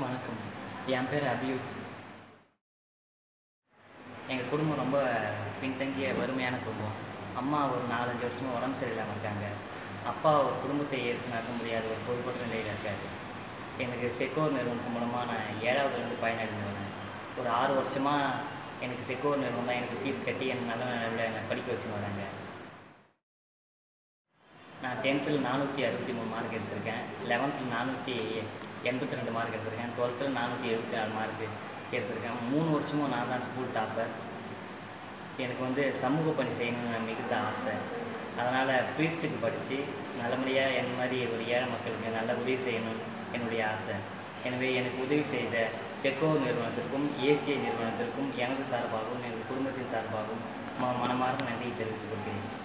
வணக்கம். என் பேர் அபியூத். எங்கள் குடும்பம் ரொம்ப பின்தங்கிய வறுமையான குடும்பம். அம்மா ஒரு நாலஞ்சு வருஷமாக உடம்பு சரியில்லாமல் இருக்காங்க. அப்பா ஒரு குடும்பத்தை ஏற்று நடத்த முடியாத ஒரு பொறுப்பற்ற நிலையில் இருக்கார். எனக்கு செக்கோர் நிறுவனத்து மூலமாக நான் ஏழாவதுலேருந்து பயனடைந்தவன் ஒரு ஆறு வருஷமாக எனக்கு செக்கோர் நிறுவனம் தான் எனக்கு ஃபீஸ் கட்டி எனக்கு நல்ல நிலையில் என்னை படிக்க வச்சுன்னு வராங்க. நான் டென்த்தில் நானூற்றி அறுபத்தி மூணு மார்க் எடுத்திருக்கேன். லெவன்த்தில் நானூற்றி எண்பத்தி ரெண்டு மார்க் எடுத்திருக்கேன் டுவெல்த்தில் நானூற்றி எழுபத்தி நாலு மார்க் எடுத்திருக்கேன். மூணு வருஷமும் நான் தான் ஸ்கூல் டாப்பர் எனக்கு வந்து சமூக பணி செய்யணும்னு மிகுந்த ஆசை. அதனால் ப்ரீஸ்ட்டுக்கு படித்து நல்லபடியாக என் மாதிரி ஒரு ஏழை மக்களுக்கு நல்ல உதவி செய்யணும்னு என்னுடைய ஆசை. எனவே எனக்கு உதவி செய்த செக்கோ நிறுவனத்திற்கும் ஏசிஐ நிறுவனத்திற்கும் எனது சார்பாகவும் எனது குடும்பத்தின் சார்பாகவும் ம- மனமார்ந்த நன்றியை தெரிவித்துக் கொள்கிறேன்.